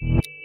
you